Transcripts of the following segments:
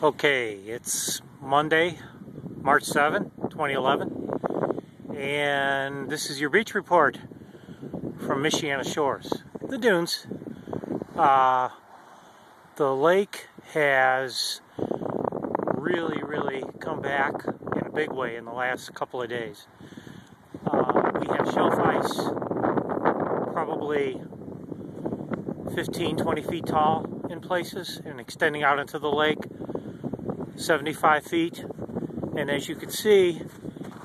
Okay, it's Monday, March 7, 2011, and this is your beach report from Michiana Shores. The dunes. Uh, the lake has really, really come back in a big way in the last couple of days. Uh, we have shelf ice, probably 15, 20 feet tall in places and extending out into the lake 75 feet. And as you can see,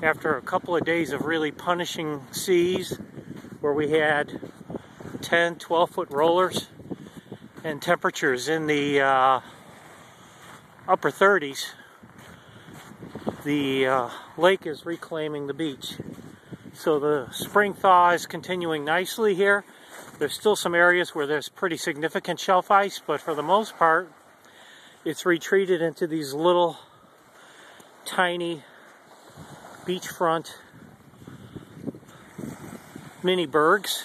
after a couple of days of really punishing seas, where we had 10, 12 foot rollers and temperatures in the uh, upper 30s, the uh, lake is reclaiming the beach. So the spring thaw is continuing nicely here. There's still some areas where there's pretty significant shelf ice, but for the most part, it's retreated into these little tiny beachfront mini bergs.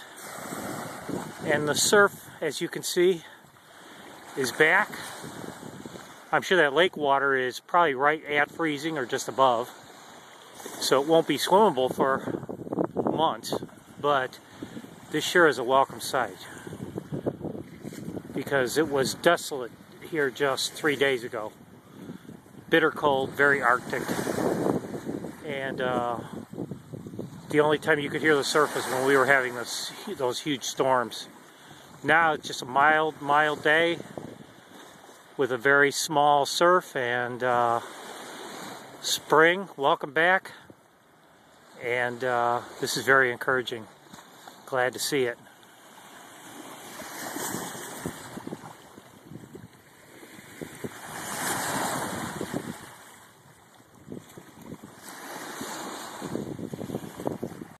And the surf as you can see is back. I'm sure that lake water is probably right at freezing or just above. So it won't be swimmable for months but this sure is a welcome sight. Because it was desolate here just three days ago. Bitter cold, very arctic. And uh, the only time you could hear the surf was when we were having this, those huge storms. Now it's just a mild, mild day with a very small surf and uh, spring. Welcome back. And uh, this is very encouraging. Glad to see it.